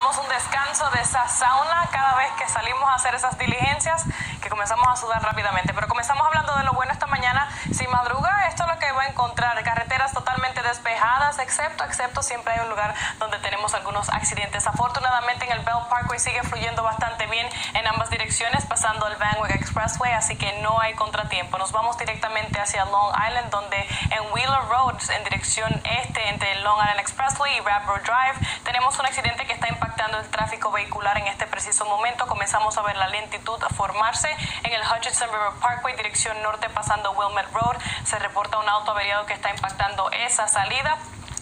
un descanso de esa sauna cada vez que salimos a hacer esas diligencias que comenzamos a sudar rápidamente. Pero comenzamos hablando de lo bueno esta mañana. Si madruga, esto es lo que va a encontrar. Carreteras totalmente despejadas, excepto, excepto siempre hay un lugar donde tenemos algunos accidentes. Afortunadamente en el Bell Parkway sigue fluyendo bastante bien en ambas direcciones, pasando el Van Wyck Expressway, así que no hay contratiempo. Nos vamos directamente hacia Long Island, donde en Wheeler Road, en dirección este, entre Long Island Expressway y Rabbit Drive, tenemos un accidente que está impactando el tráfico vehicular en este preciso momento. Comenzamos a ver la lentitud formarse en el Hutchinson River Parkway, dirección norte, pasando Wilmette Road. Se reporta un auto averiado que está impactando esa salida.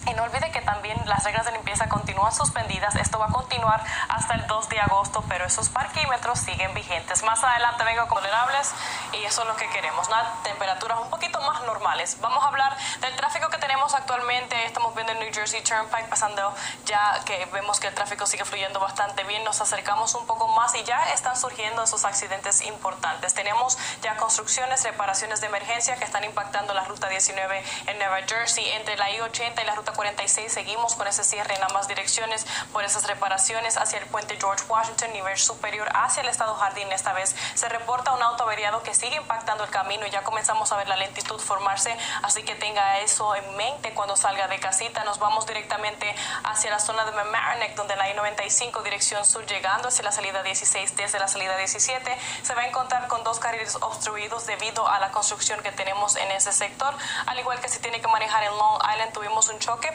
Y no olvide que también las reglas de limpieza continúan suspendidas. Esto va a continuar hasta el 2 de agosto, pero esos parquímetros siguen vigentes. Más adelante vengo con vulnerables y eso es lo que queremos, temperaturas un poquito más normales. Vamos a hablar del tráfico que tenemos actualmente. Estamos viendo el Jersey Turnpike pasando ya que vemos que el tráfico sigue fluyendo bastante bien. Nos acercamos un poco más y ya están surgiendo esos accidentes importantes. Tenemos ya construcciones, reparaciones de emergencia que están impactando la ruta 19 en Nueva Jersey entre la I-80 y la ruta 46 seguimos con ese cierre en ambas direcciones por esas reparaciones hacia el puente George Washington, nivel superior hacia el estado Jardín. Esta vez se reporta un auto averiado que sigue impactando el camino y ya comenzamos a ver la lentitud formarse, así que tenga eso en mente cuando salga de casita. Nos vamos directamente hacia la zona de Mamaroneck, donde la I-95 dirección sur llegando hacia la salida 16 desde la salida 17 se va a encontrar con dos carriles obstruidos debido a la construcción que tenemos en ese sector, al igual que se tiene que manejar en Long Island tuvimos un choque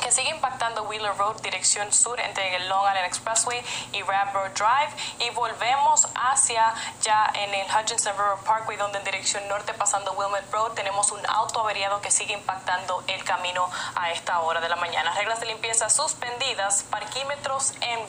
que sigue impactando Wheeler Road dirección sur entre el Long Island Expressway y Rabbit Drive y volvemos hacia ya en el Hutchinson River Parkway donde en dirección norte pasando Wilmette Road tenemos un auto averiado que sigue impactando el camino a esta hora de la mañana. Reglas de limpieza suspendidas, parquímetros en